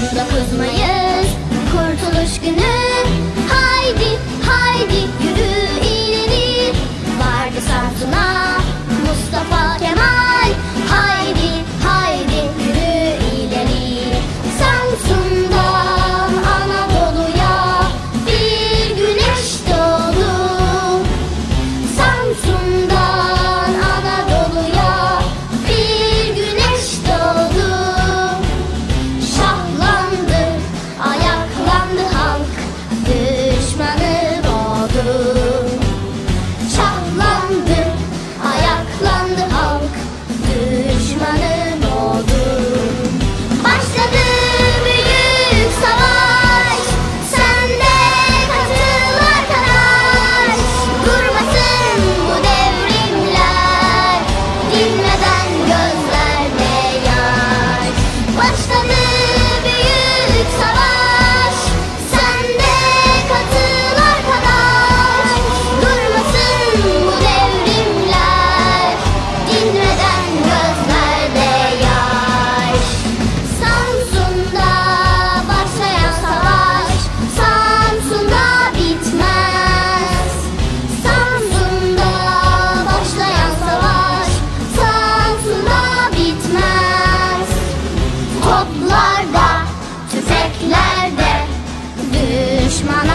19 Mayıs Kurtuluş Günü Silahlarda, tüfeklerde Düşmana